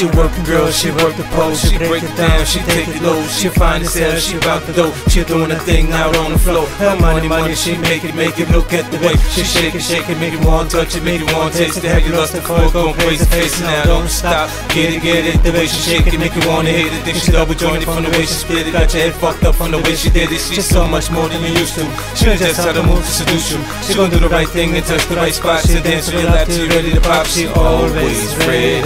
She work the girl, she work the pole, she break it down, she take it low, she find herself, she about the dough, she doing a thing out on the floor. Her money, money, she make it, make it. Look at the way she shake it, shake it, make it want touch it, make it want taste it. Have you lost the fuck, going crazy, face now, don't stop, get it, get it. The way she shake it, make you wanna hit it. Think she double jointed from the way she split it, got your head fucked up from the way she did it. She's so much more than you used to. She knows just how to move to seduce you. She gonna do the right thing and touch the right spot. She dance on your lap till ready to pop. She always ready.